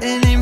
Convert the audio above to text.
Anyway.